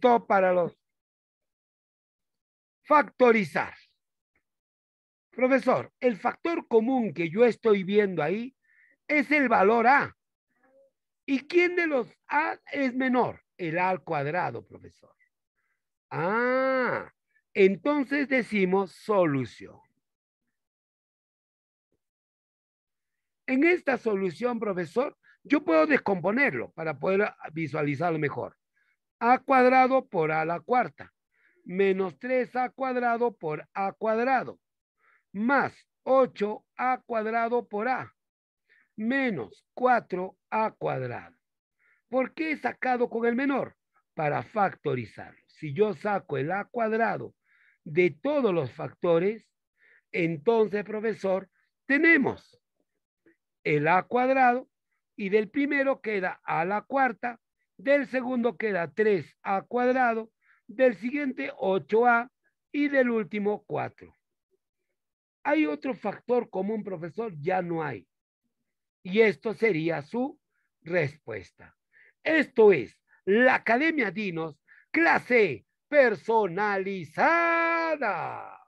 Para los factorizar. Profesor, el factor común que yo estoy viendo ahí es el valor A. ¿Y quién de los A es menor? El A al cuadrado, profesor. Ah, entonces decimos solución. En esta solución, profesor, yo puedo descomponerlo para poder visualizarlo mejor. A cuadrado por A la cuarta, menos 3A cuadrado por A cuadrado, más 8A cuadrado por A, menos 4A cuadrado. ¿Por qué he sacado con el menor? Para factorizarlo. Si yo saco el A cuadrado de todos los factores, entonces, profesor, tenemos el A cuadrado y del primero queda A la cuarta, del segundo queda 3A cuadrado, del siguiente 8A y del último 4. ¿Hay otro factor común, profesor? Ya no hay. Y esto sería su respuesta. Esto es la Academia Dinos, clase personalizada.